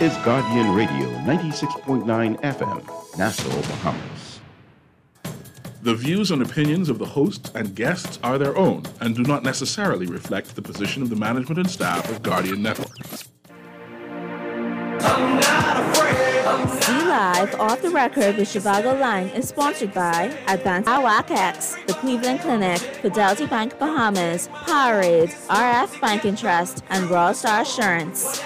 is Guardian Radio 96.9 FM, Nassau, Bahamas. The views and opinions of the hosts and guests are their own and do not necessarily reflect the position of the management and staff of Guardian Network. Z Live Off the Record with Zhivargo Laing is sponsored by Advanced Awak X, the Cleveland Clinic, Fidelity Bank Bahamas, Powerade, RF Banking Trust, and Royal Star Assurance.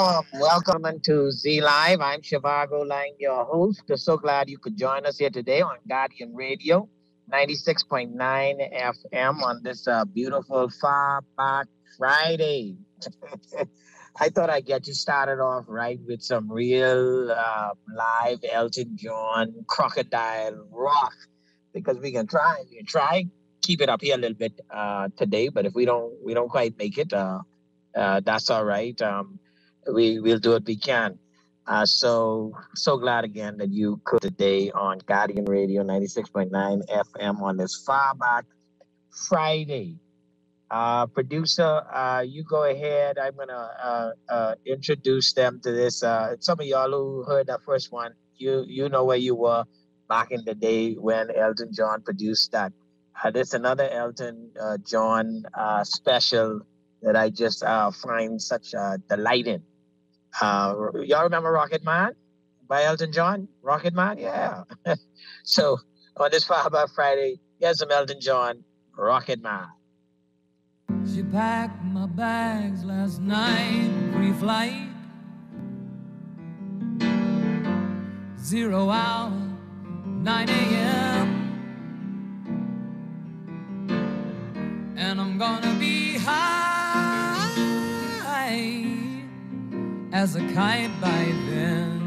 Welcome, to Z Live. I'm Zhivargo Laing, your host. We're so glad you could join us here today on Guardian Radio, 96.9 FM on this uh, beautiful far back Friday. I thought I'd get you started off right with some real uh, live Elton John Crocodile Rock because we can try. We can try keep it up here a little bit uh, today, but if we don't we don't quite make it, uh, uh, that's all right. Um, we we'll do what we can. Uh, so so glad again that you could today on Guardian Radio 96.9 FM on this far back Friday. Uh, producer, uh, you go ahead. I'm gonna uh, uh, introduce them to this. Uh, some of y'all who heard that first one, you you know where you were back in the day when Elton John produced that. Uh, there's another Elton John special that I just find such uh, delight in. Uh, y'all remember Rocket Man by Elton John? Rocket Man, yeah. so on this Far Back Friday, here's some Elton John, Rocket Man. She packed my bags last night, pre-flight. Zero hour, 9 a.m. And I'm gonna as a kite by then.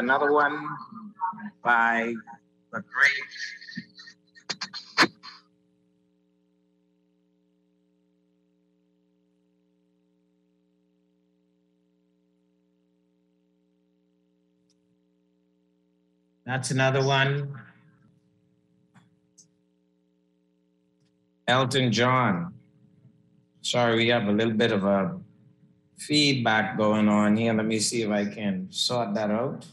Another one by the great That's another one. Elton John. Sorry, we have a little bit of a feedback going on here. Let me see if I can sort that out.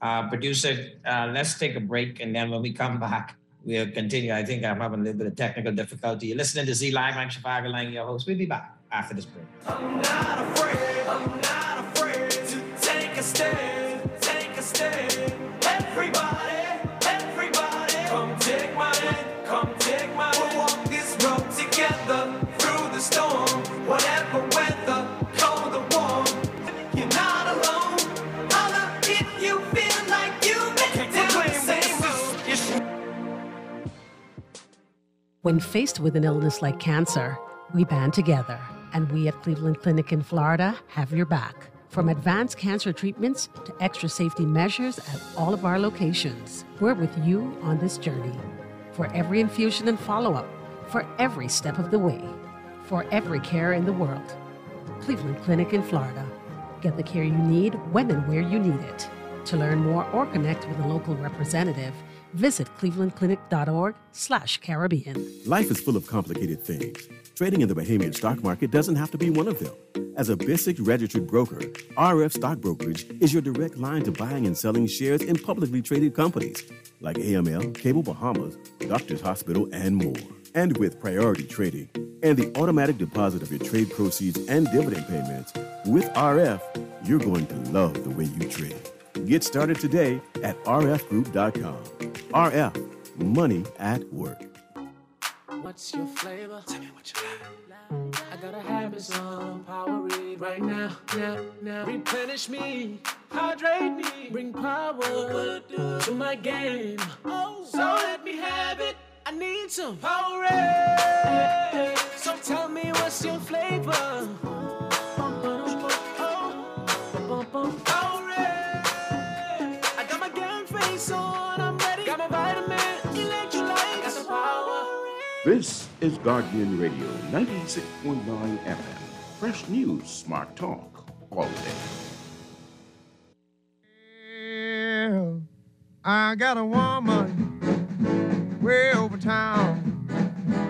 Uh, producer, uh, let's take a break and then when we come back, we'll continue. I think I'm having a little bit of technical difficulty. You're listening to Z Live. I'm Zhivargo Laing, your host. We'll be back after this break. I'm When faced with an illness like cancer, we band together, and we at Cleveland Clinic in Florida have your back. From advanced cancer treatments to extra safety measures at all of our locations, we're with you on this journey. For every infusion and follow up, for every step of the way, for every care in the world. Cleveland Clinic in Florida. Get the care you need when and where you need it. To learn more or connect with a local representative, visit clevelandclinic.org slash Caribbean. Life is full of complicated things. Trading in the Bahamian stock market doesn't have to be one of them. As a BISX registered broker, RF Stock Brokerage is your direct line to buying and selling shares in publicly traded companies like AML, Cable Bahamas, Doctors Hospital, and more. And with priority trading and the automatic deposit of your trade proceeds and dividend payments, with RF, you're going to love the way you trade. Get started today at rfgroup.com. RF, money at work. What's your flavor? Tell me what you like. I got a habit, some Powerade right now, now, now. Replenish me, hydrate me, bring power to my game. Oh, so let me have it. I need some Powerade. So tell me what's your flavor? Powerade. This is Guardian Radio 96.9 FM. Fresh news, smart talk, all day. Yeah, I got a woman way over town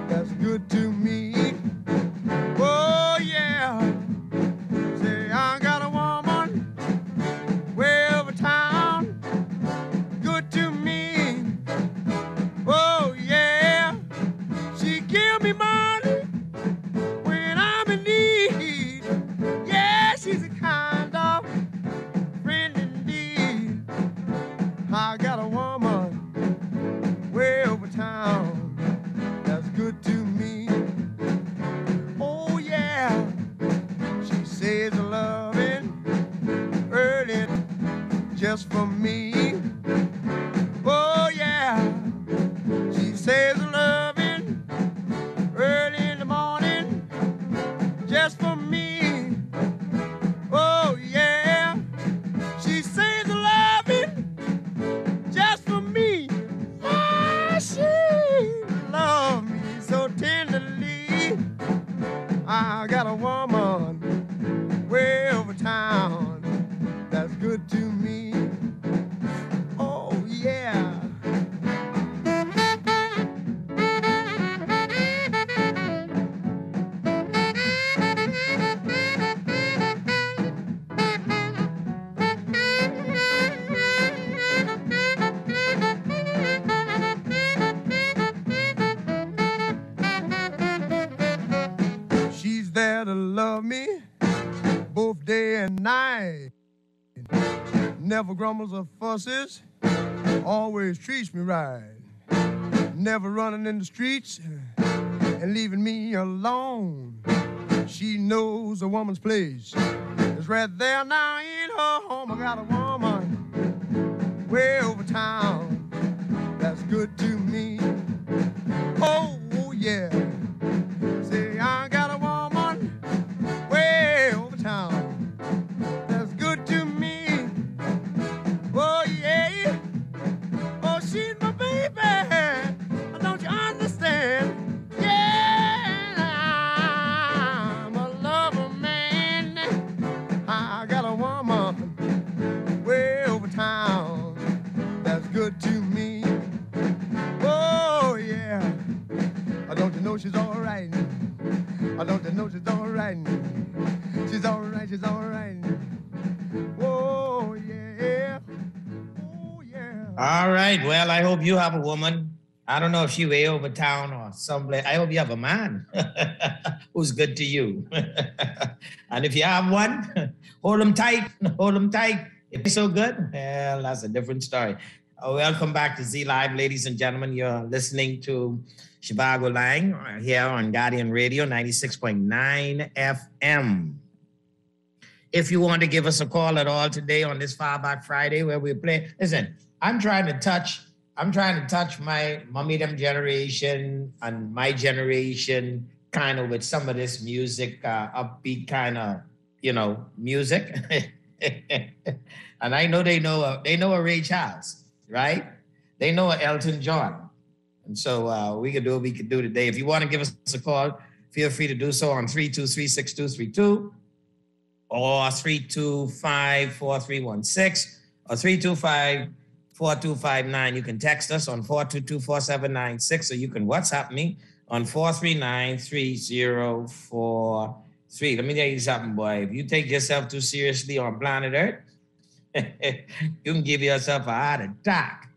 that's good to grumbles or fusses, always treats me right. Never running in the streets uh, and leaving me alone. She knows a woman's place is right there now in her home. I got a woman way over town that's good to me. Oh, yeah. You have a woman. I don't know if she way over town or someplace. I hope you have a man who's good to you. and if you have one, hold him tight. Hold him tight. If he's so good, well, that's a different story. Uh, welcome back to Z Live, ladies and gentlemen. You're listening to Zhivargo Laing here on Guardian Radio 96.9 FM. If you want to give us a call at all today on this Far Back Friday where we play, listen, I'm trying to touch, I'm trying to touch my mommy them generation and my generation kind of with some of this music, uh, upbeat kind of, you know, music. and I know they know a, they know a Ray Charles, right? They know a Elton John. And so uh, we can do what we can do today. If you want to give us a call, feel free to do so on 323-6232 or 325-4316 or 325-4259. You can text us on 422-4796 or you can WhatsApp me on 439-3043. Let me tell you something, boy. If you take yourself too seriously on planet Earth, you can give yourself a heart attack.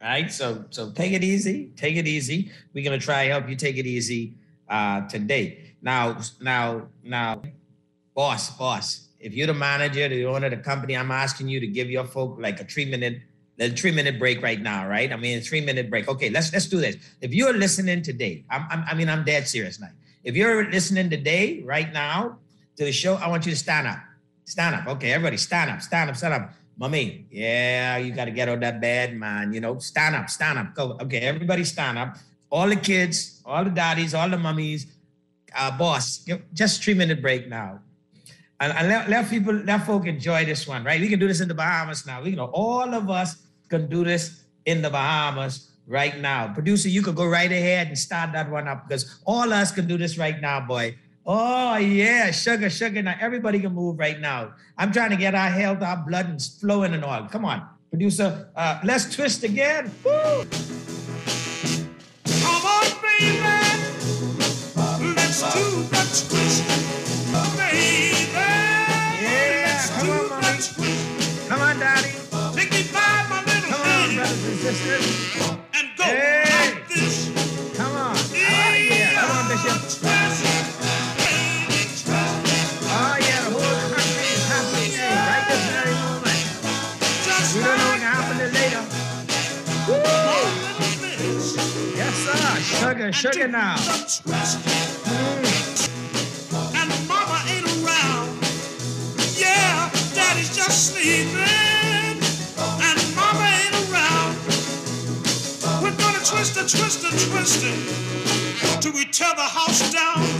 Right? So so take it easy. Take it easy. We're gonna try help you take it easy uh today. Now, now, now, boss, boss. If you're the manager, the owner of the company, I'm asking you to give your folk like a three minute, a three minute break right now, right? I mean, a three minute break. Okay, let's let's do this. If you're listening today, I'm, I'm I mean, I'm dead serious now. If you're listening today, right now, to the show, I want you to stand up. Stand up. Okay, everybody, stand up, stand up, stand up. Mommy, yeah, you got to get on that bed, man. You know, stand up, stand up. Go. Okay, everybody stand up. All the kids, all the daddies, all the mummies, uh, boss, just three minute break now. And, and let, let people, let folk enjoy this one, right? We can do this in the Bahamas now. We can, all of us can do this in the Bahamas right now. Producer, you could go right ahead and start that one up because all us can do this right now, boy. Oh yeah, sugar, sugar. Now everybody can move right now. I'm trying to get our health, our blood and flowing and all. Come on, producer. Uh, let's twist again. Woo! Come on, baby. Let's do the twist, sisters. and go Hey. like this. Come on. Oh yeah. Come on, Bishop. Oh yeah. The whole country is happy today, right this very moment. Just We don't know like what's happening later. Yes, sir. Sugar, sugar now. Gonna twist and twist and twist it till we tear the house down.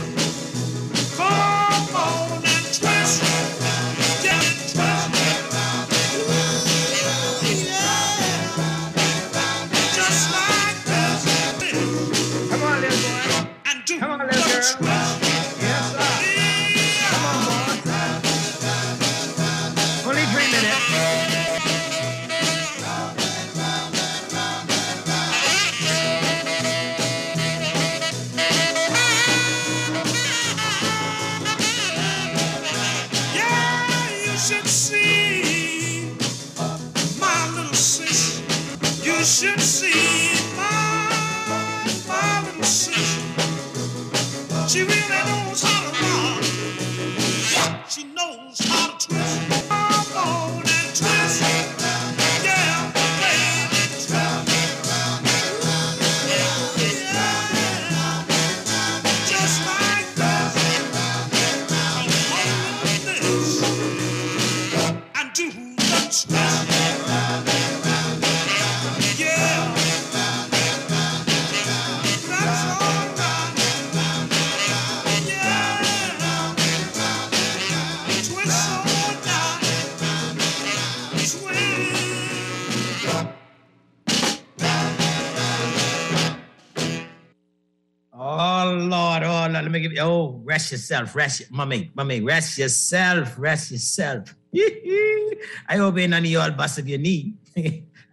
Rest yourself, rest, mommy, mommy, rest yourself, rest yourself. I hope ain't none of y'all busted your knee.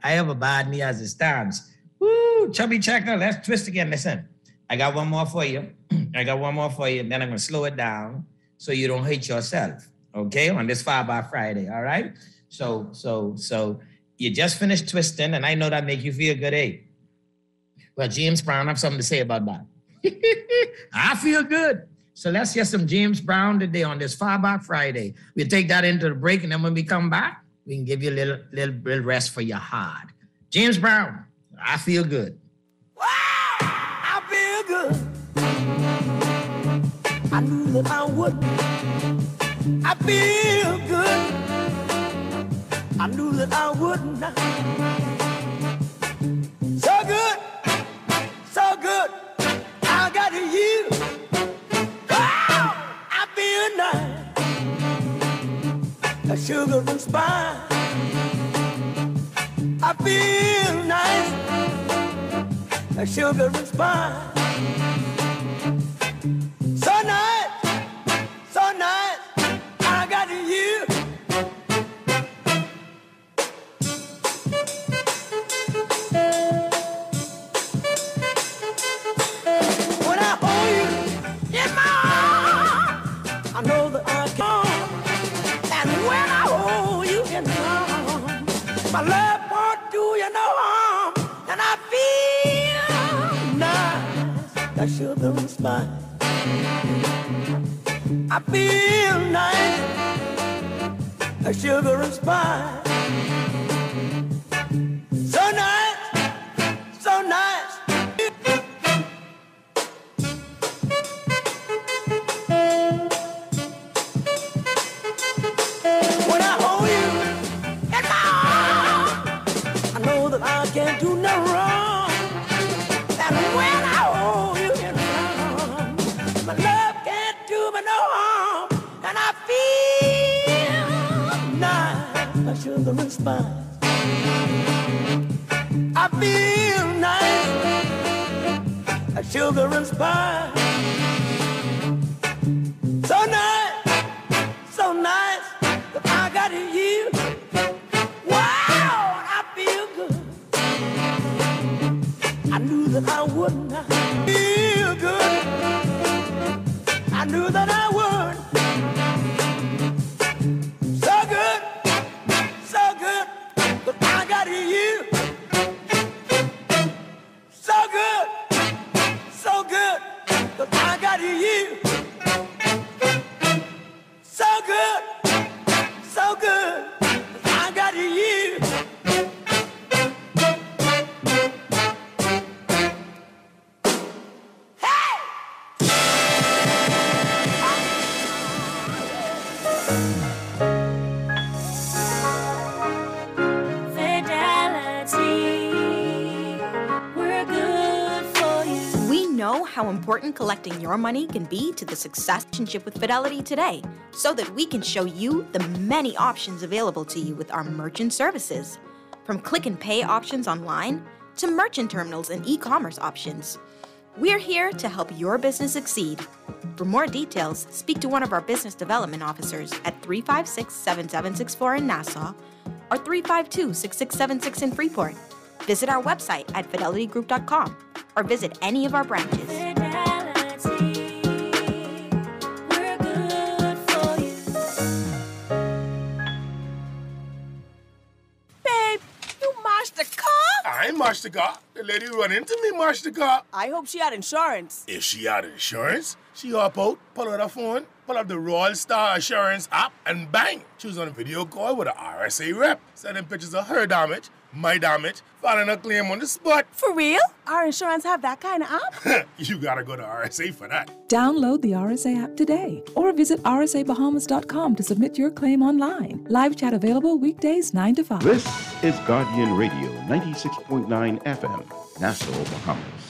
I have a bad knee as it stands. Woo, chubby checker, let's twist again. Listen, I got one more for you. I got one more for you. And then I'm gonna slow it down so you don't hate yourself. Okay, on this Five by Friday. All right. So, so, so you just finished twisting, and I know that make you feel good, eh? Well, James Brown, I have something to say about that. I feel good. So let's hear some James Brown today on this Five by Friday. We'll take that into the break, and then when we come back, we can give you a little, little, little rest for your heart. James Brown, I feel good. I feel good. I knew that I would. I feel good. I knew that I would not. Sugar and spice. I feel nice a sugar and spice. I important collecting your money can be to the success relationship with Fidelity today, so that we can show you the many options available to you with our merchant services. From click and pay options online to merchant terminals and e commerce options. We're here to help your business succeed. For more details, speak to one of our business development officers at 356 7764 in Nassau or 352 6676 in Freeport. Visit our website at fidelitygroup.com or visit any of our branches. Marched the car. The lady run into me the car. I hope she had insurance. If she had insurance, she hop out, pull out her phone, pull up the Royal Star Assurance app, and bang! She was on a video call with an RSA rep, sending pictures of her damage, my damage, filing a claim on the spot. For real? Our insurance have that kind of app? you gotta go to RSA for that. Download the RSA app today or visit rsabahamas.com to submit your claim online. Live chat available weekdays 9 to 5. This is Guardian Radio 96.9 FM, Nassau, Bahamas.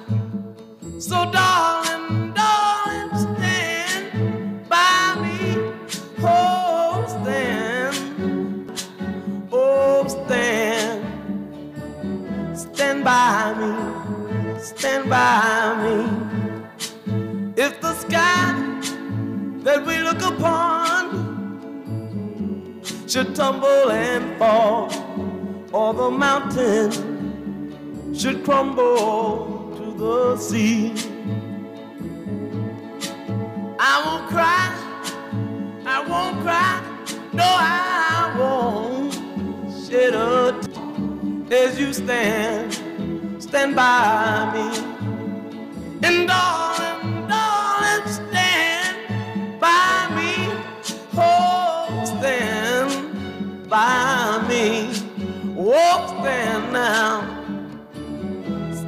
So, darling, darling, stand by me. Oh, stand. Oh, stand. Stand by me. Stand by me. If the sky that we look upon should tumble and fall, or the mountain should crumble the sea. I won't cry, I won't cry, no, I won't shed a tear as you stand, stand by me. And darling, darling, stand by me. Oh, stand by me. Oh, stand now.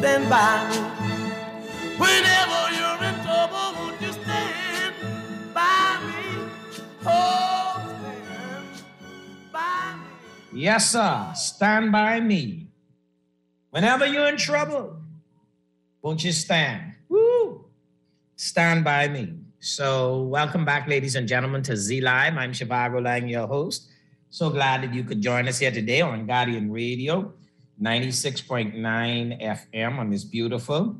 Stand by me. Whenever you're in trouble, won't you stand by me? Oh, stand by me. Yes, sir. Stand by me. Whenever you're in trouble, won't you stand? Woo! Stand by me. So, welcome back, ladies and gentlemen, to Z Live. I'm Zhivargo Laing, your host. So glad that you could join us here today on Guardian Radio, 96.9 FM on this beautiful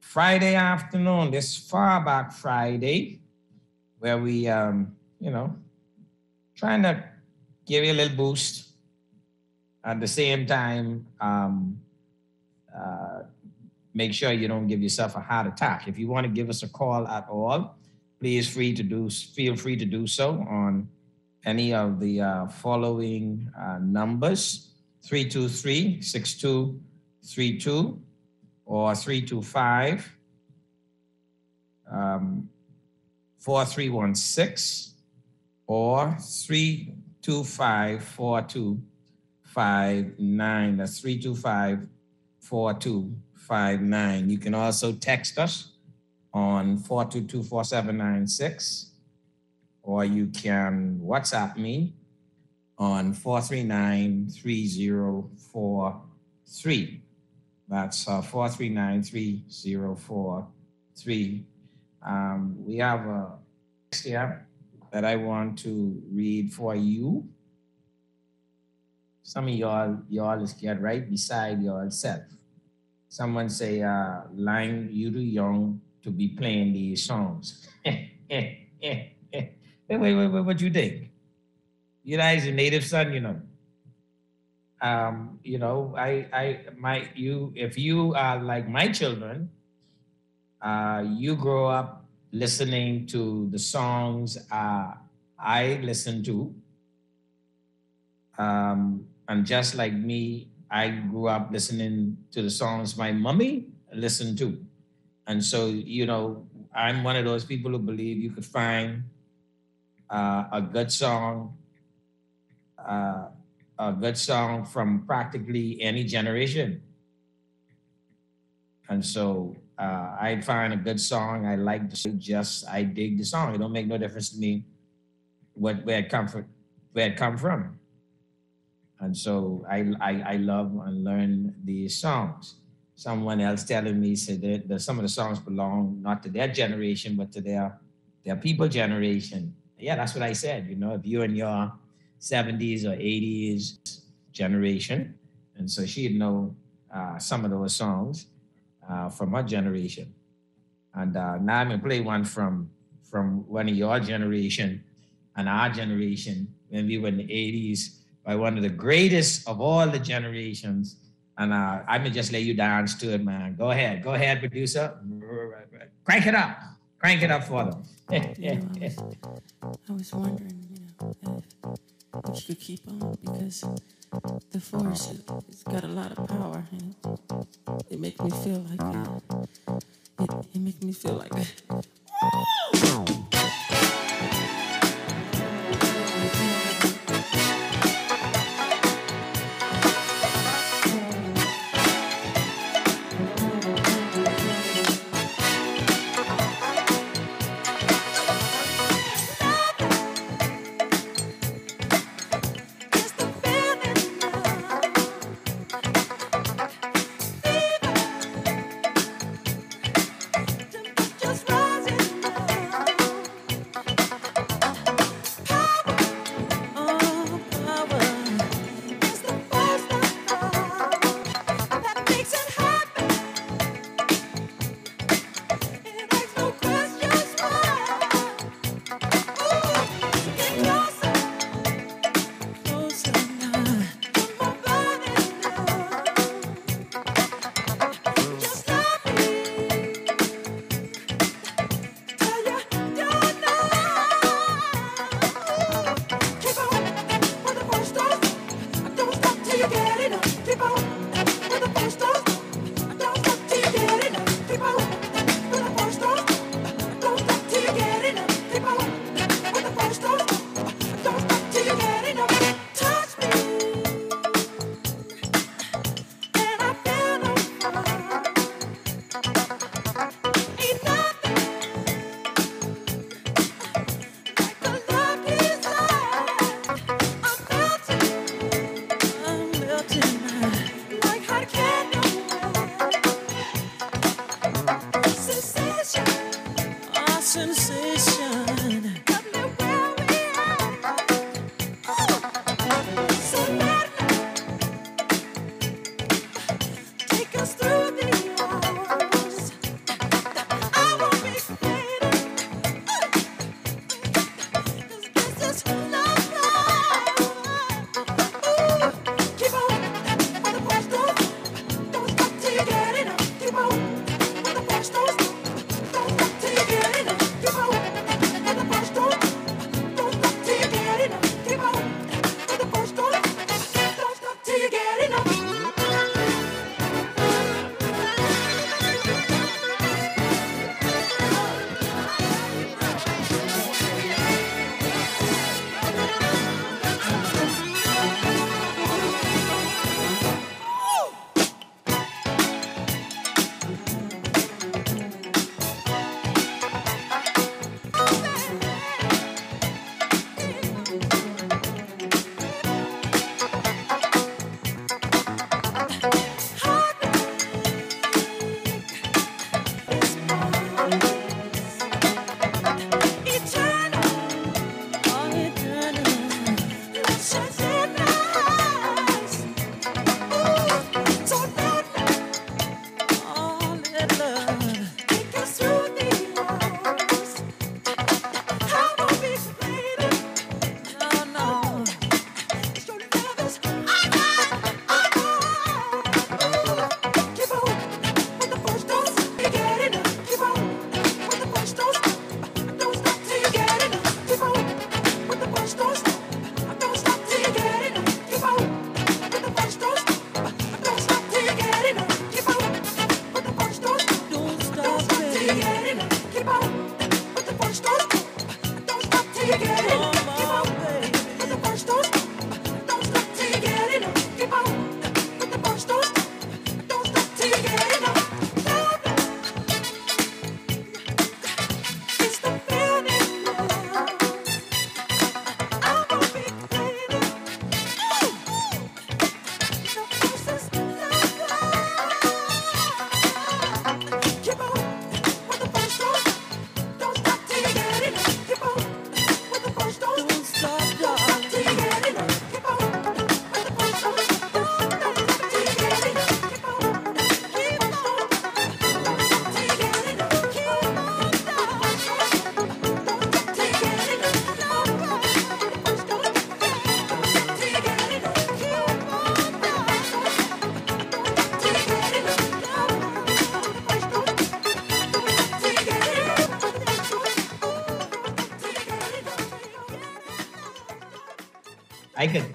Friday afternoon, this far back Friday, where we, um, you know, trying to give you a little boost. At the same time, um, uh, make sure you don't give yourself a heart attack. If you want to give us a call at all, please free to do feel free to do so on any of the uh, following uh, numbers 323 6232 or 325 um, 4316 or 325 4259. That's 325 4259. You can also text us on 422 4796 or you can WhatsApp me on 439 3043. That's uh, 439 3043. Um, we have a text here that I want to read for you. Some of y'all, y'all is get right beside yourself. Someone say, uh, Laing, you too young to be playing these songs. wait, wait, wait, wait, what you think? You guys a native son, you know. Um, you know, I, I, my, you, if you are like my children, uh, you grow up listening to the songs uh, I listen to. Um, and just like me, I grew up listening to the songs my mommy listened to. And so, you know, I'm one of those people who believe you could find uh, a good song, uh, a good song from practically any generation. And so uh, I find a good song. I like the just I dig the song. It don't make no difference to me what where it come from, where it come from. And so I I, I love and learn these songs. Someone else telling me said that, that some of the songs belong not to their generation but to their their people generation. Yeah, that's what I said. You know, if you and your 70s or 80s generation, and so she'd know uh, some of those songs uh, from our generation. And uh, now I'm gonna play one from from one of your generation and our generation when we were in the 80s by one of the greatest of all the generations. And uh, I'm gonna just let you dance to it, man. Go ahead, go ahead, producer. Crank it up, crank it up for them. Know, I, was, I was wondering, you know, if, if you could keep on because the force it's got a lot of power and it, it makes me feel like uh, it, it makes me feel like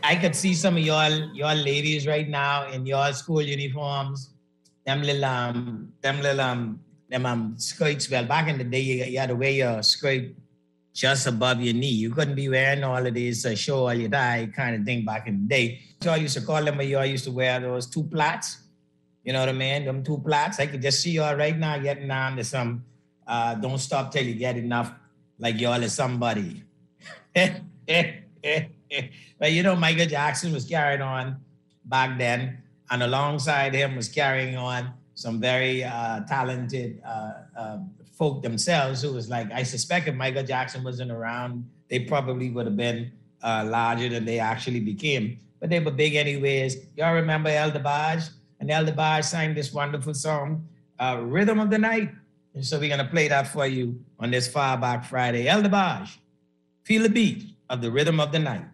I could see some of y'all y'all ladies right now in your school uniforms, them little um them little um them um skirts. Well, back in the day, you, you had to wear your skirt just above your knee. You couldn't be wearing all of these uh, show all your tie kind of thing back in the day. So I used to call them, but y'all used to wear those two plaits. You know what I mean? Them two plaits. I could just see y'all right now getting on to some uh, don't stop till you get enough, like y'all is somebody. but you know, Michael Jackson was carrying on back then, and alongside him was carrying on some very uh, talented uh, uh, folk themselves who was like, I suspect if Michael Jackson wasn't around, they probably would have been uh, larger than they actually became. But they were big anyways. Y'all remember El? And El sang this wonderful song, uh, Rhythm of the Night. And so we're going to play that for you on this Far Back Friday. El feel the beat of the rhythm of the night.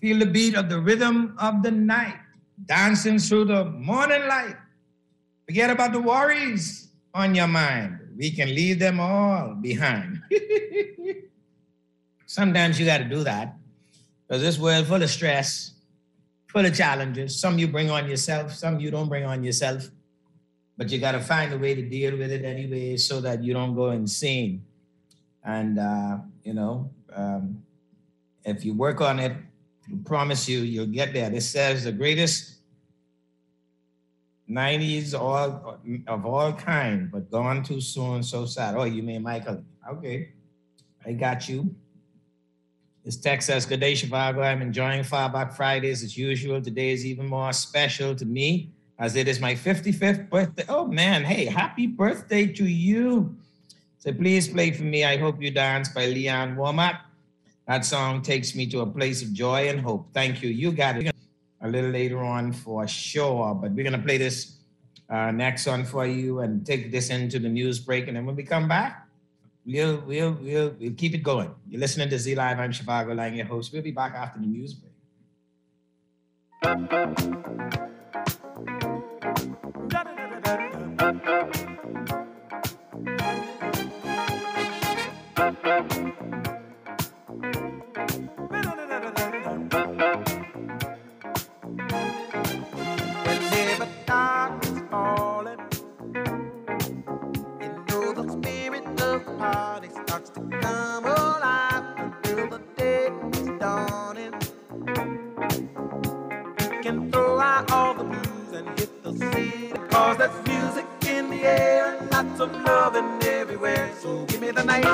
Feel the beat of the rhythm of the night, dancing through the morning light. Forget about the worries on your mind. We can leave them all behind. Sometimes you got to do that because this world full of stress, full of challenges. Some you bring on yourself, some you don't bring on yourself. but you got to find a way to deal with it anyway so that you don't go insane. And, uh, you know, um, if you work on it, I promise you, you'll get there. This says the greatest 90s all of all kind, but gone too soon, so sad. Oh, you mean Michael? Okay, I got you. This text says, Good day, Chicago. I'm enjoying Farback Fridays as usual. Today is even more special to me as it is my 55th birthday. Oh man, hey, happy birthday to you. So please play for me. I hope you dance by Lee Ann Womack. That song takes me to a place of joy and hope. Thank you. You got it a little later on for sure. But we're gonna play this uh, next one for you and take this into the news break. And then when we come back, we'll we'll we'll, we'll keep it going. You're listening to Z Live. I'm Zhivargo Laing, your host. We'll be back after the news break. Whenever hit the city, cause there's music in the air and lots of loving everywhere. So give me the night.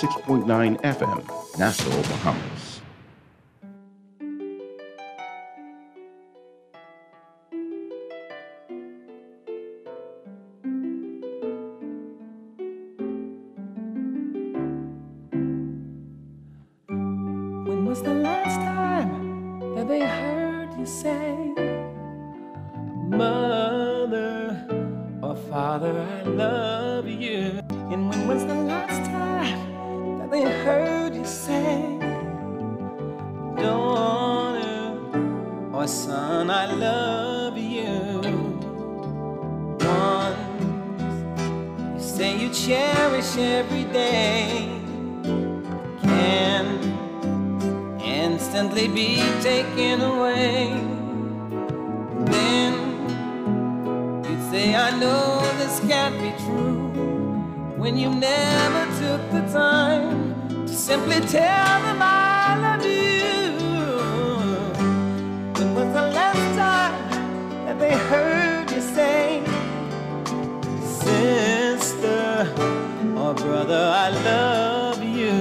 96.9 FM, Nassau, Bahamas. You say, Daughter or Son, I love you? Once you say you cherish every day can instantly be taken away. Then you'd say, I know this can't be true. When you never took the time simply tell them I love you. When was the last time that they heard you say, Sister or brother, I love you?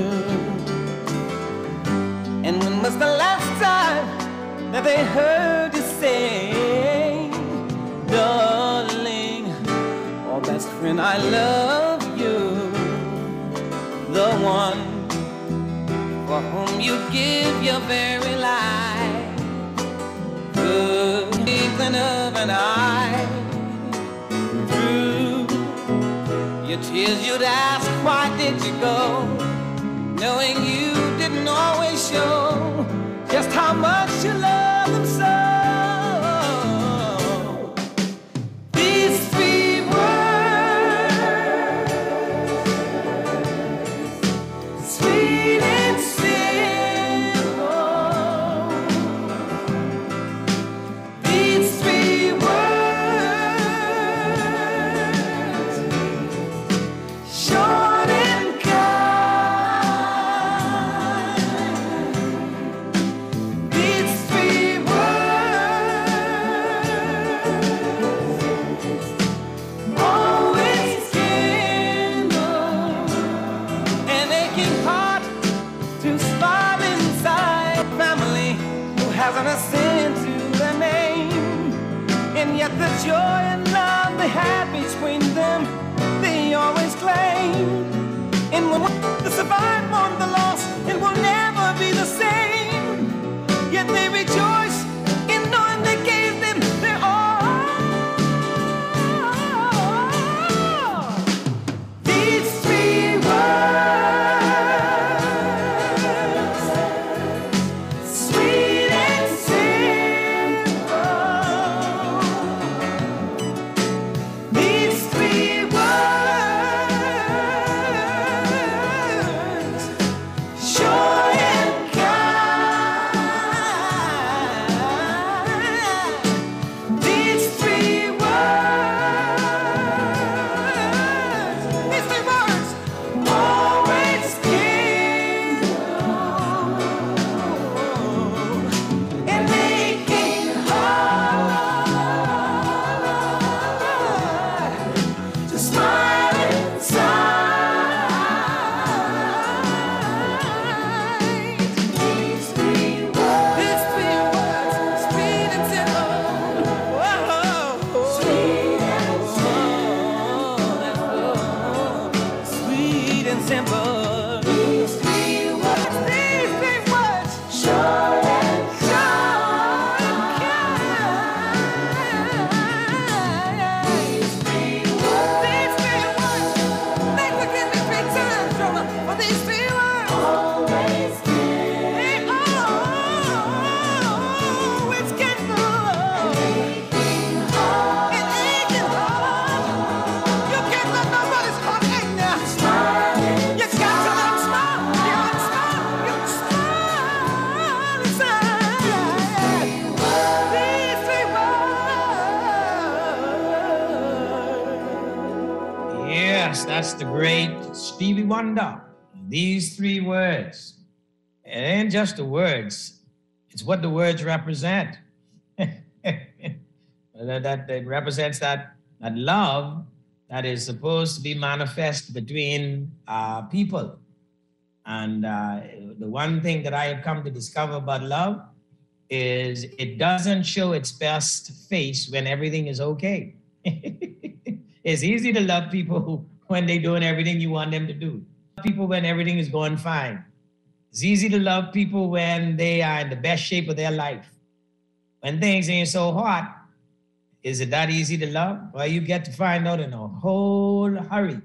And when was the last time that they heard you say, Darling or best friend, I love you? The one for whom you give your very life. Good twinkling of an eye. Your tears, you'd ask, why did you go? Knowing you didn't always show just how much you love joy and love they had between them, they always claim. And when the survived mourn the loss, it will never be the same. Just the words, it's what the words represent. that, that, that represents that, that love that is supposed to be manifest between uh, people. And uh, the one thing that I have come to discover about love is it doesn't show its best face when everything is okay. it's easy to love people when they're doing everything you want them to do. People when everything is going fine. It's easy to love people when they are in the best shape of their life. When things ain't so hot, is it that easy to love? Well, you get to find out in a whole hurry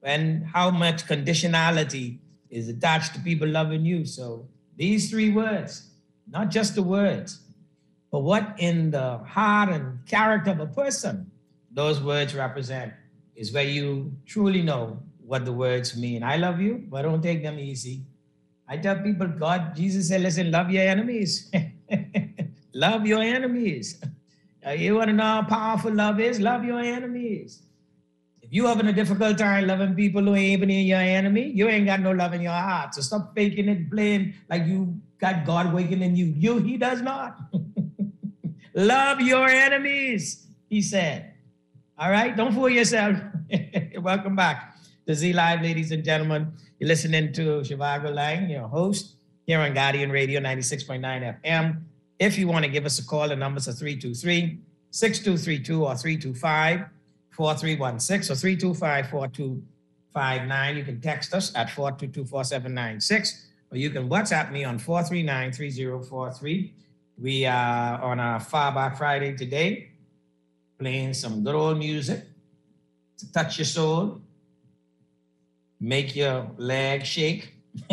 when how much conditionality is attached to people loving you. So these three words, not just the words, but what in the heart and character of a person those words represent is where you truly know what the words mean. I love you, but don't take them easy. I tell people, God, Jesus said, listen, love your enemies. love your enemies. Uh, you want to know how powerful love is? Love your enemies. If If you having a difficult time loving people who ain't even your enemy, you ain't got no love in your heart. So stop faking it, playing like you got God waking in you. You, he does not. love your enemies, he said. All right, don't fool yourself. Welcome back to Z Live, ladies and gentlemen. You're listening to Zhivargo Laing, your host here on Guardian Radio 96.9 FM. If you want to give us a call, the numbers are 323 6232 or 325 4316 or 325 4259. You can text us at 422 4796 or you can WhatsApp me on 439 3043. We are on our Far Friday today, playing some good old music to touch your soul, make your leg shake,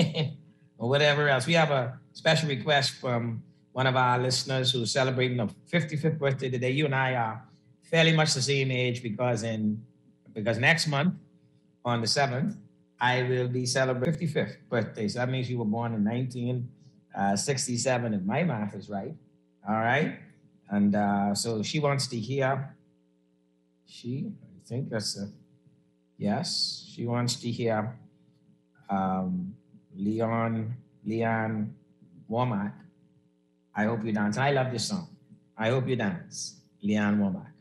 or whatever else. We have a special request from one of our listeners who's celebrating a 55th birthday today. You and I are fairly much the same age because in because next month on the 7th, I will be celebrating 55th birthday. So that means you were born in 1967, if my math is right. All right. And uh, so she wants to hear, she, I think that's a, yes, she wants to hear um, Lee Ann, Leon Womack. I hope you dance. I love this song. I hope you dance. Lee Ann Womack.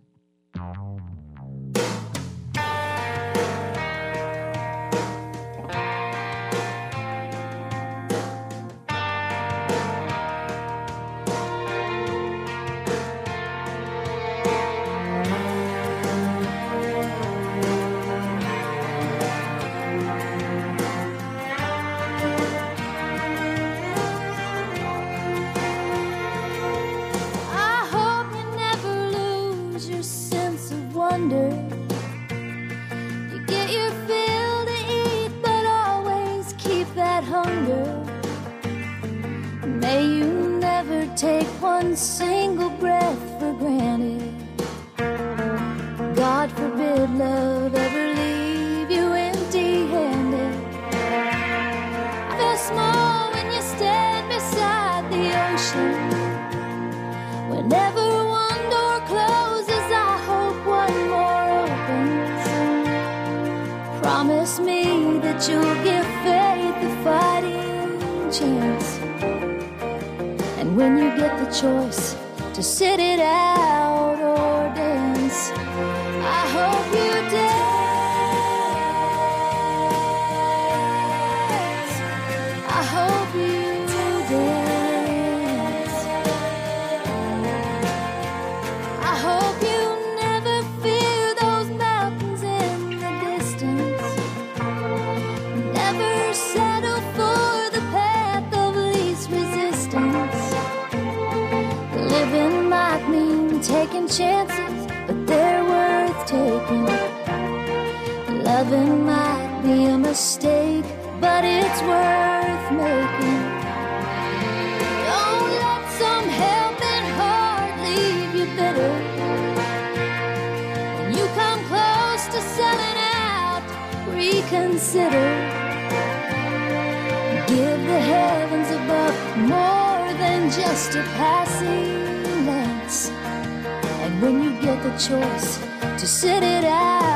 Sit it out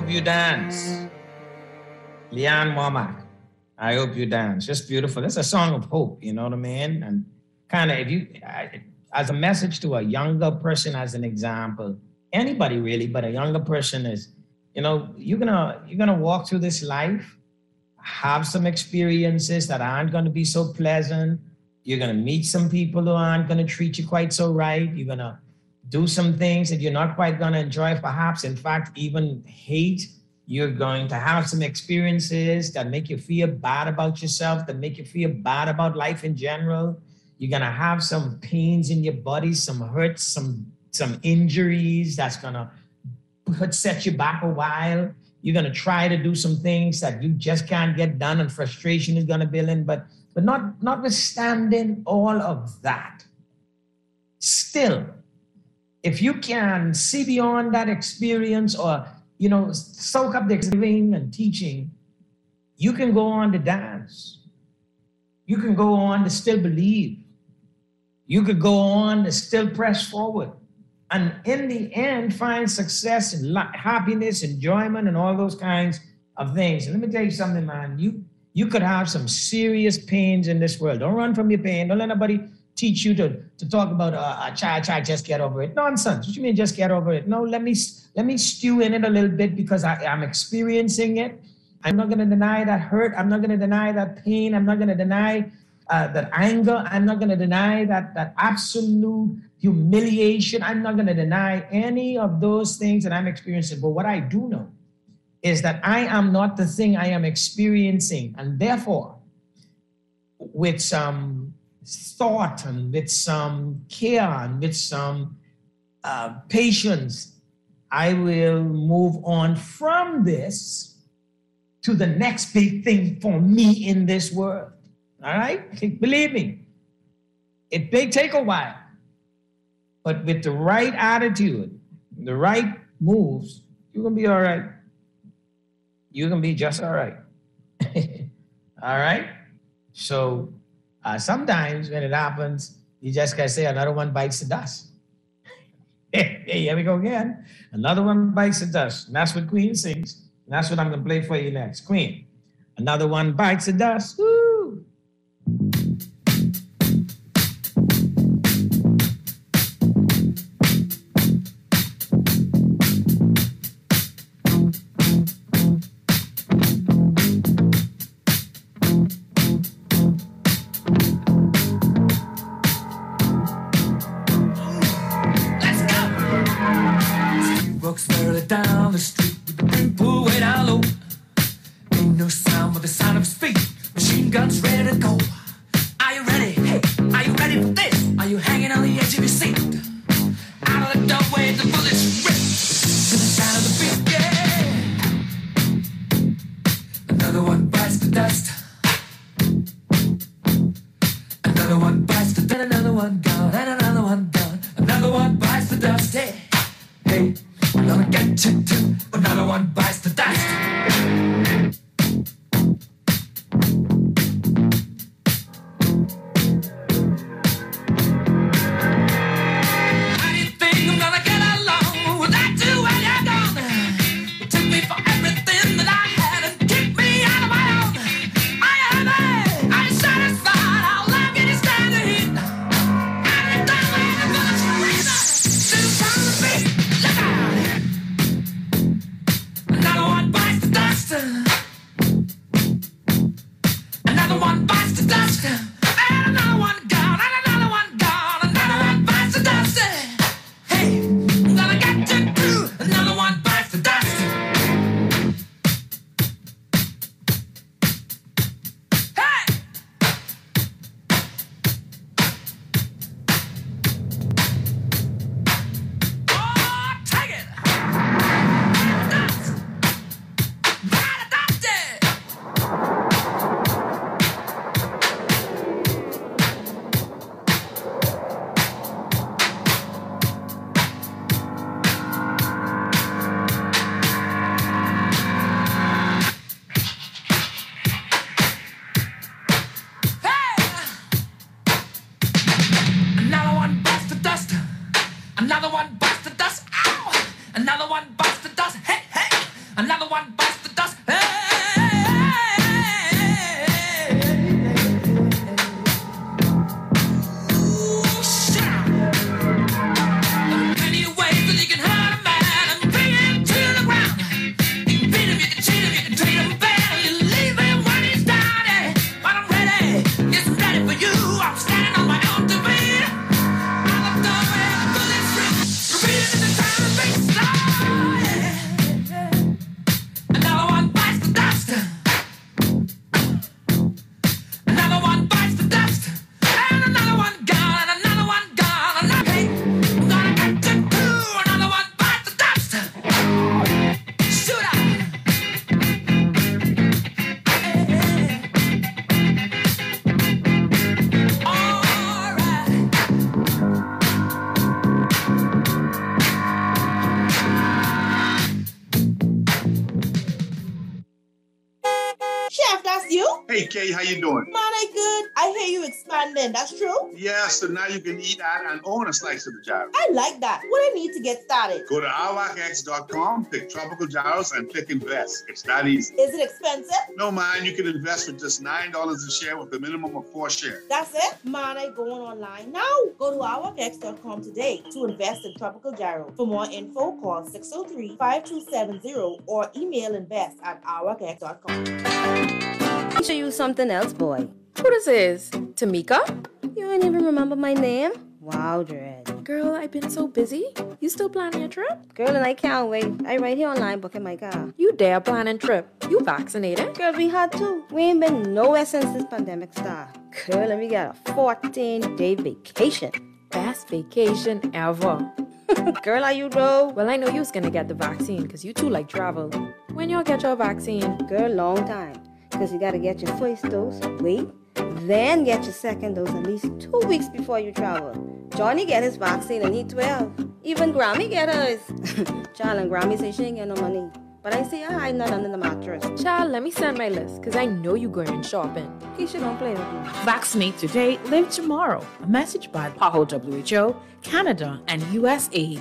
hope you dance. Lee Ann Womack. I hope you dance. Just beautiful. It's a song of hope, you know what I mean? And kind of, if you, I, as a message to a younger person, as an example, anybody really, but a younger person is, you know, you're gonna you're gonna walk through this life, have some experiences that aren't gonna be so pleasant. You're gonna meet some people who aren't gonna treat you quite so right. You're gonna do some things that you're not quite gonna enjoy, perhaps, in fact, even hate. You're going to have some experiences that make you feel bad about yourself, that make you feel bad about life in general. You're gonna have some pains in your body, some hurts, some some injuries that's gonna put set you back a while. You're gonna try to do some things that you just can't get done, and frustration is gonna build in. But but not notwithstanding all of that, still, if you can see beyond that experience or you know soak up the giving and teaching, you can go on to dance. You can go on to still believe. You could go on to still press forward. And in the end find success and happiness enjoyment and all those kinds of things. And let me tell you something man. You you could have some serious pains in this world. Don't run from your pain. Don't let nobody teach you to to talk about uh, uh child child just get over it. Nonsense. What you mean just get over it? No let me let me stew in it a little bit because I, i'm experiencing it. I'm not going to deny that hurt. I'm not going to deny that pain. I'm not going to deny uh, that anger. I'm not going to deny that that absolute humiliation. I'm not going to deny any of those things that I'm experiencing. But what I do know is that I am not the thing I am experiencing, and therefore, with some thought and with some care and with some uh, patience, I will move on from this to the next big thing for me in this world. All right? Believe me, it may take a while, but with the right attitude, the right moves, you're going to be all right. You're going to be just all right. all right? So uh, sometimes when it happens, you just got to say, another one bites the dust. hey, here we go again. Another one bites the dust. And that's what Queen sings. And that's what I'm going to play for you next. Queen. Another one bites the dust. Woo! You can eat at and own a slice of the gyro. I like that. What do I need to get started? Go to awakx.com, pick tropical gyros, and click invest. It's that easy. Is it expensive? No man, you can invest for just nine dollars a share with a minimum of four shares. That's it? Man, I going online now. Go to ourx.com today to invest in tropical gyro. For more info, call 603-5270 or email invest at ourx.com. Let me show you something else, boy. Who this is? Tamika? You don't even remember my name? Wow, Dread. Girl, I've been so busy. You still planning your trip? Girl, and I can't wait. I right here online booking my car. You dare planning a trip. You vaccinated? Girl, we had to. We ain't been nowhere since this pandemic started. Girl, and we got a 14 day vacation. Best vacation ever. Girl, are you though? Well, I know you was gonna get the vaccine because you too like travel. When y'all get your vaccine? Girl, long time. Because you gotta get your first dose, wait, then get your second dose at least two weeks before you travel. Johnny get his vaccine and he 12. Even Grammy get hers. Child and Grammy say she ain't get no money. But I see her ah, hiding that under the mattress. Child, let me send my list because I know you going shopping. Keisha don't play with me. Vaccinate today, live tomorrow. A message by PAHO WHO, Canada, and USAID.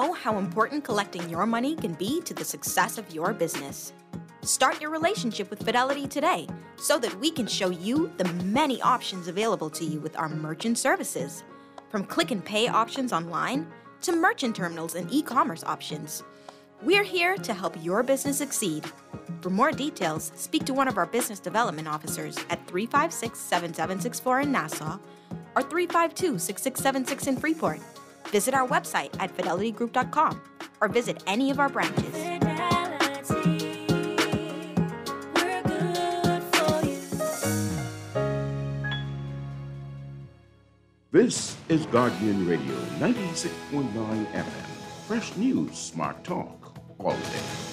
Know how important collecting your money can be to the success of your business. Start your relationship with Fidelity today so that we can show you the many options available to you with our merchant services. From click and pay options online to merchant terminals and e commerce options. We're here to help your business succeed. For more details, speak to one of our business development officers at 356 7764 in Nassau or 352 6676 in Freeport. Visit our website at fidelitygroup.com or visit any of our branches. This is Guardian Radio 96.9 FM. Fresh news, smart talk, all day.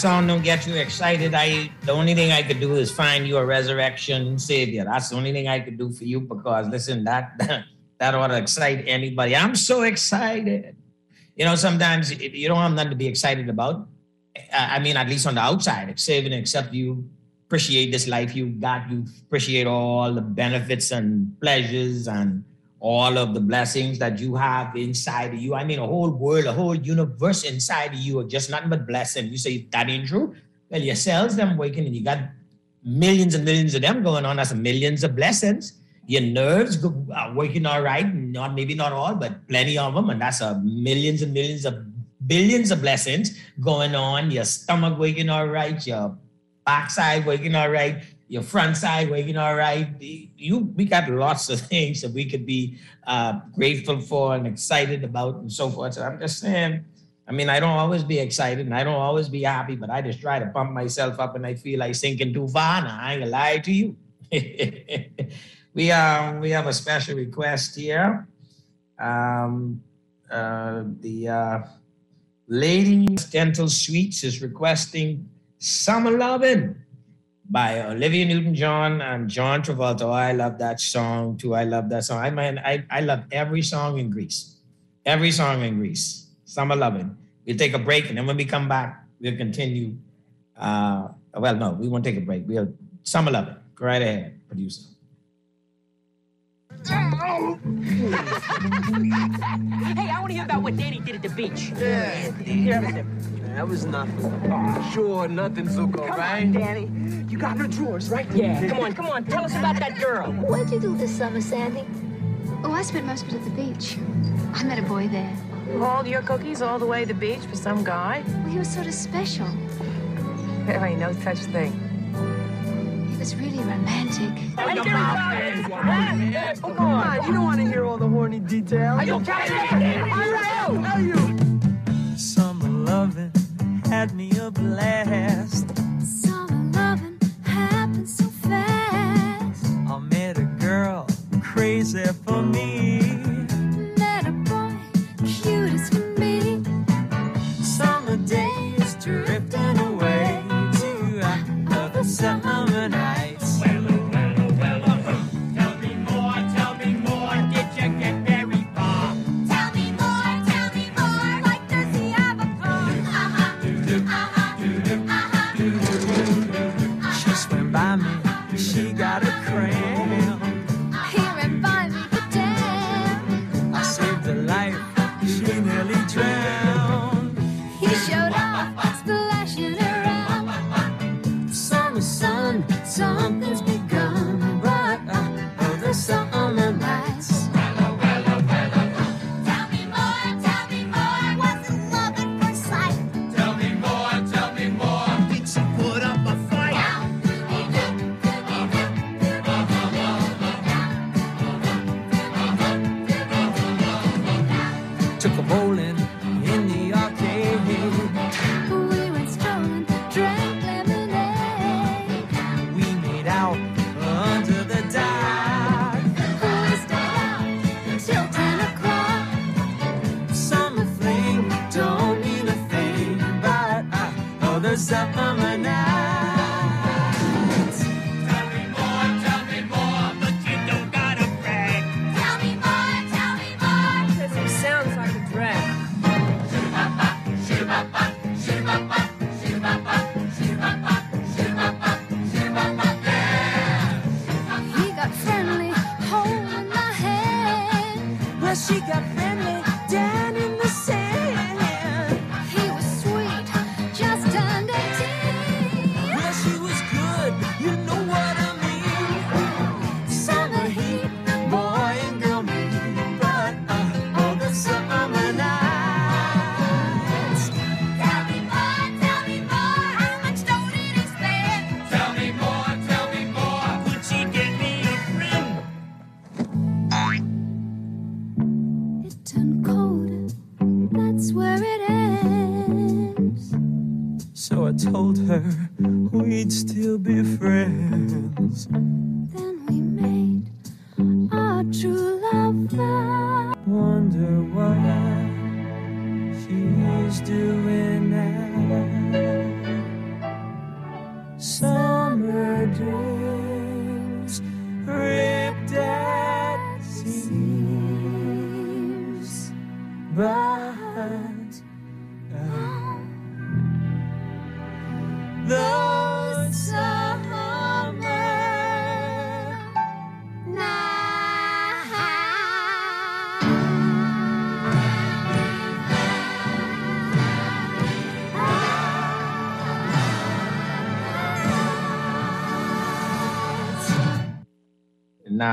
Song don't get you excited, I the only thing I could do is find you a resurrection savior. That's the only thing I could do for you because listen, that that ought to excite anybody. I'm so excited. You know, sometimes you don't have nothing to be excited about. I mean, at least on the outside, except except you appreciate this life you got, you appreciate all the benefits and pleasures and all of the blessings that you have inside of you. I mean, a whole world, a whole universe inside of you are just nothing but blessing. You say that ain't true? Well, your cells them waking and you got millions and millions of them going on. That's millions of blessings. Your nerves are working all right, not maybe not all, but plenty of them, and that's a millions and millions of billions of blessings going on. Your stomach working all right, your backside working all right, your front side working all right. You, we got lots of things that we could be uh, grateful for and excited about and so forth. So I'm just saying, I mean, I don't always be excited and I don't always be happy, but I just try to pump myself up and I feel like sinking too far. Now, I ain't gonna lie to you. we um we have a special request here. Um, uh, the uh, Ladies Dental Suites is requesting Summer Lovin' by Olivia Newton-John and John Travolta. Oh, I love that song too. I love that song. I mean, I, I love every song in Grease. Every song in Grease. Summer Lovin'. We'll take a break and then when we come back, we'll continue. Uh, well, no, we won't take a break. We'll Summer Lovin'. Go right ahead, producer. hey, I want to hear about what Danny did at the beach. Yeah, yeah. That was nothing. Oh, sure, nothing, Zuko, Come right? on, Danny. You got her drawers, right? Yeah. Come on, come on. Tell us about that girl. What'd you do this summer, Sandy? Oh, I spent most of it at the beach. I met a boy there. Hauled your cookies all the way to the beach for some guy? Well, he was sort of special. There ain't no such thing. He was really romantic. Oh, come on, you don't want to hear all the horny details. Are you kidding? Oh, are you? Summer loving had me a blast. Summer loving happened so fast. I met a girl crazy for me.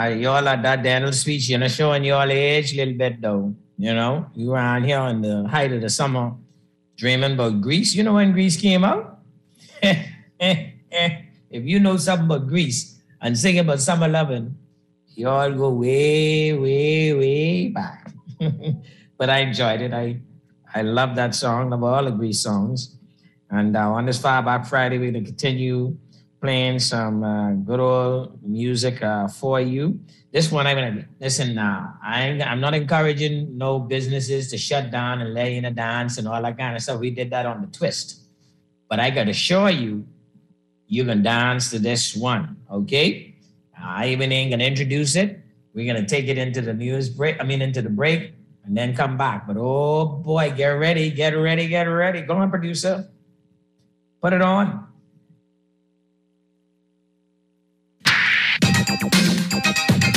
Y'all at that Daniel speech, you know, showing y'all age a little bit though. You know, you around here in the height of the summer dreaming about Grease. You know when Grease came out? if you know something about Grease and sing about summer loving, y'all go way, way, way back. but I enjoyed it. I I love that song, love all the Grease songs. And uh, on this Fire Back Friday, we're going to continue playing some uh, good old music uh, for you. This one, I'm to listen now. I ain't, I'm not encouraging no businesses to shut down and lay in a dance and all that kind of stuff. We did that on the twist. But I got to show you, you can dance to this one, okay? I even ain't to introduce it. We're to take it into the news break, I mean, into the break, and then come back. But oh boy, get ready, get ready, get ready. Go on, producer. Put it on. Thank you.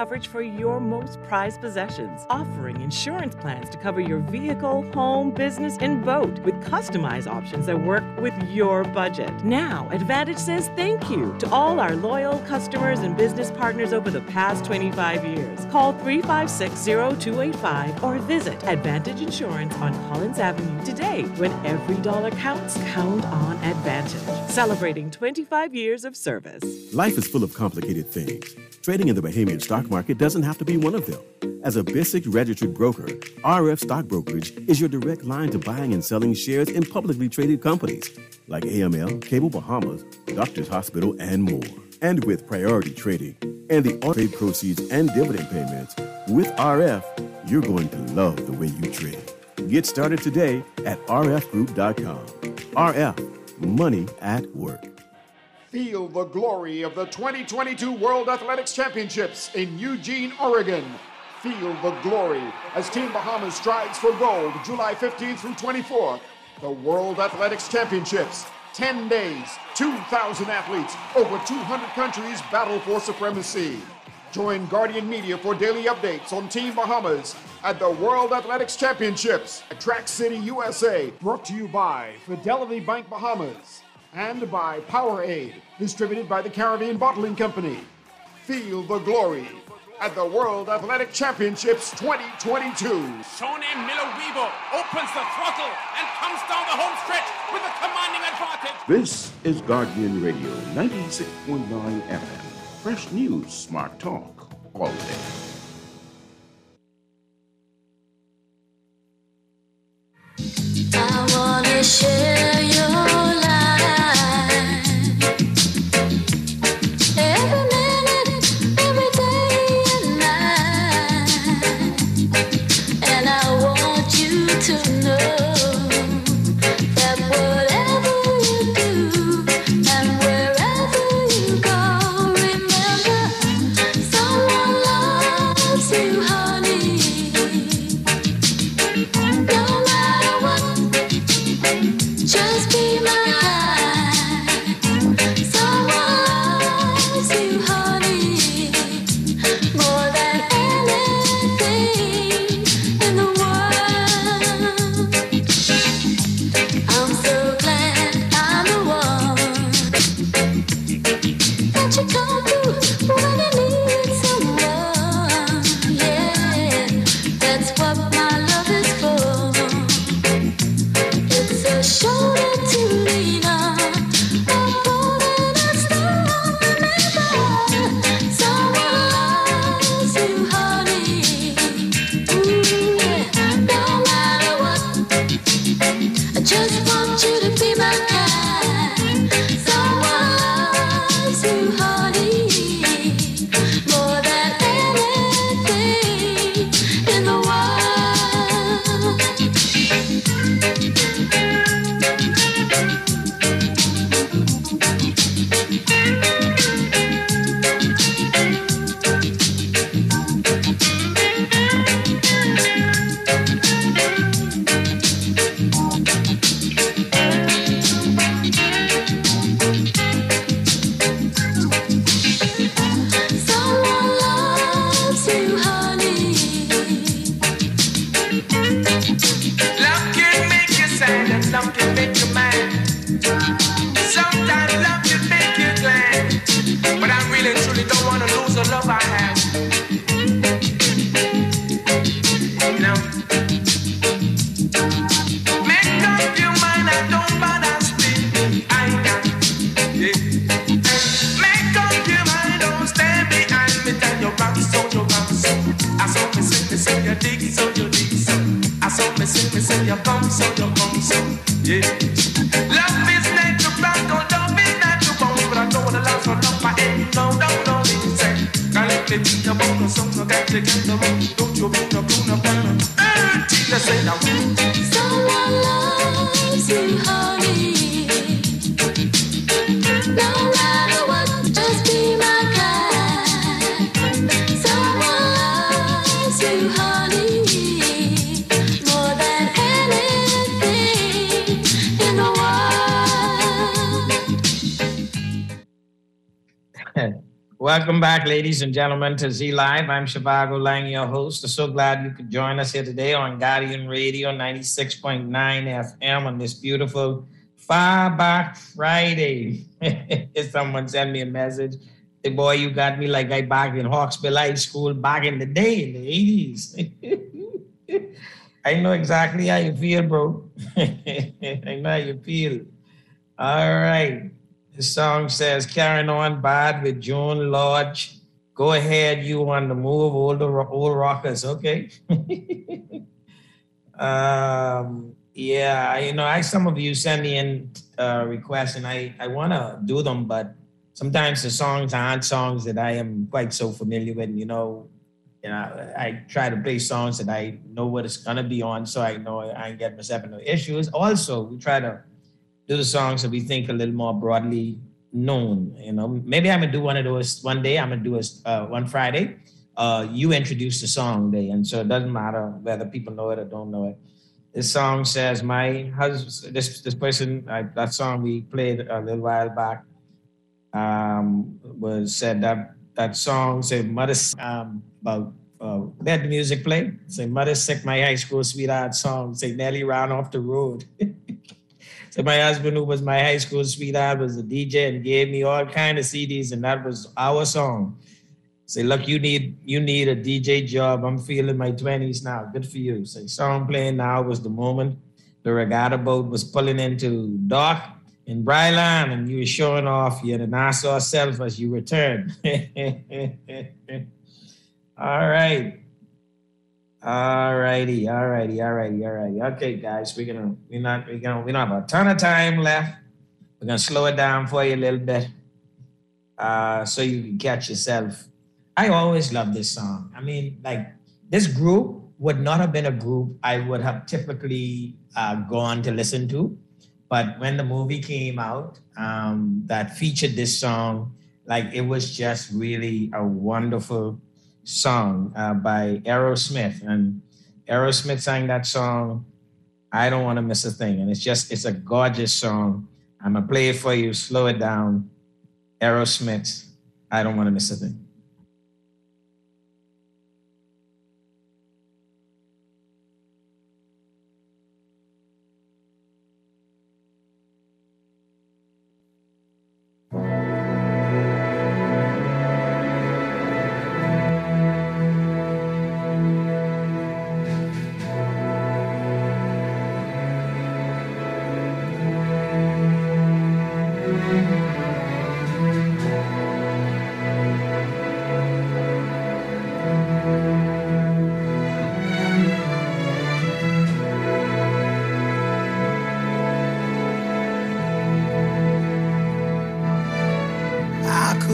Coverage for your most prized possessions, offering insurance plans to cover your vehicle, home, business, and boat with customized options that work with your budget. Now, Advantage says thank you to all our loyal customers and business partners over the past 25 years. Call 356 0285 or visit Advantage Insurance on Collins Avenue today. When every dollar counts, count on Advantage. Celebrating 25 years of service. Life is full of complicated things. Trading in the Bahamian stock market doesn't have to be one of them. As a BISX registered broker, RF Stock Brokerage is your direct line to buying and selling shares in publicly traded companies like AML, Cable Bahamas, Doctors Hospital, and more. And with priority trading and the all trade proceeds and dividend payments, with RF, you're going to love the way you trade. Get started today at rfgroup.com. RF, money at work. Feel the glory of the 2022 World Athletics Championships in Eugene, Oregon. Feel the glory as Team Bahamas strives for gold July 15th through 24th. The World Athletics Championships. 10 days, 2,000 athletes, over 200 countries battle for supremacy. Join Guardian Media for daily updates on Team Bahamas at the World Athletics Championships at Track City, USA. Brought to you by Fidelity Bank Bahamas and by Powerade, distributed by the Caribbean Bottling Company. Feel the glory at the World Athletic Championships 2022. Shaunae Miller-Uibo opens the throttle and comes down the home stretch with a commanding advantage. This is Guardian Radio 96.9 FM. Fresh news, smart talk, all day. I wanna share your life. Ladies and gentlemen, to Z Live. I'm Zhivargo Laing, your host. I'm so glad you could join us here today on Guardian Radio 96.9 FM on this beautiful Far Back Friday. Someone sent me a message. Hey, boy, you got me like I back in Hawksbill High School back in the day, in the 80s. I know exactly how you feel, bro. I know how you feel. All right. The song says, Carrying On Bad with June Lodge. Go ahead, you on the move, old, old rockers. Okay. um, yeah, you know, I some of you send me in uh, requests and I, I want to do them, but sometimes the songs aren't songs that I am quite so familiar with. You know, you know, I try to play songs that I know what it's gonna be on, so I know I ain't get myself into issues. Also, we try to do the songs that we think a little more broadly known. You know, maybe I'm gonna do one of those one day. I'm gonna do a uh, one Friday. Uh, you introduce the song day, and so it doesn't matter whether people know it or don't know it. This song says, "My husband." This this person I, that song we played a little while back um, was said that that song said mother um, about uh, let the music play. Say mother sick my high school sweetheart song. Say Nelly ran off the road. so my husband, who was my high school sweetheart, was a DJ and gave me all kind of CDs, and that was our song. Say, look, you need you need a DJ job. I'm feeling my 20s now. Good for you. Say, song playing now was the moment the regatta boat was pulling into dock in Bryland, and you were showing off your Nassau self as you returned. all right. All righty, all righty, all righty, all righty. Okay, guys, we're gonna we're not we're gonna we don't have a ton of time left. We're gonna slow it down for you a little bit. Uh, so you can catch yourself. I always love this song. I mean, like this group would not have been a group I would have typically uh, gone to listen to. But when the movie came out um, that featured this song, like it was just really a wonderful song uh, by Aerosmith. And Aerosmith sang that song, I Don't Want to Miss a Thing. And it's just, it's a gorgeous song. I'm to play it for you, slow it down. Aerosmith, I Don't Want to Miss a Thing.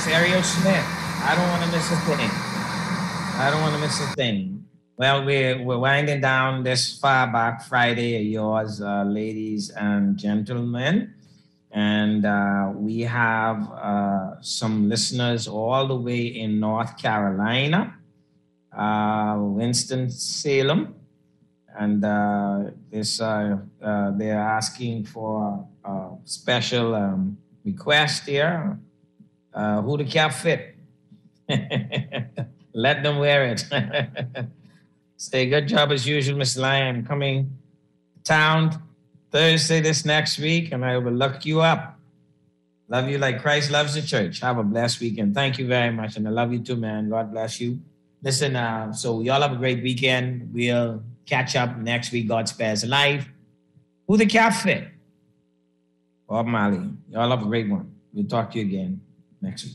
That's Aerosmith. I don't want to miss a thing. I don't want to miss a thing. Well, we're, we're winding down this far back Friday of yours, uh, ladies and gentlemen. And uh, we have uh, some listeners all the way in North Carolina, uh, Winston-Salem. And uh, this, uh, they're asking for a special um, request here. Uh, who the cap fit? Let them wear it. Say good job as usual, Miss Lyon. Coming town Thursday this next week, and I will look you up. Love you like Christ loves the church. Have a blessed weekend. Thank you very much, and I love you too, man. God bless you. Listen, uh, so y'all have a great weekend. We'll catch up next week. God spares life. Who the cap fit? Bob Marley. Y'all have a great one. We'll talk to you again next week.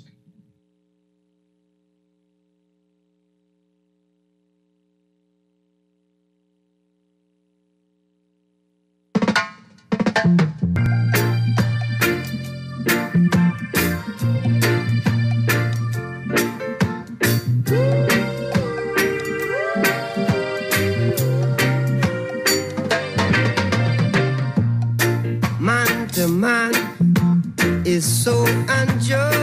man to man is so unjust.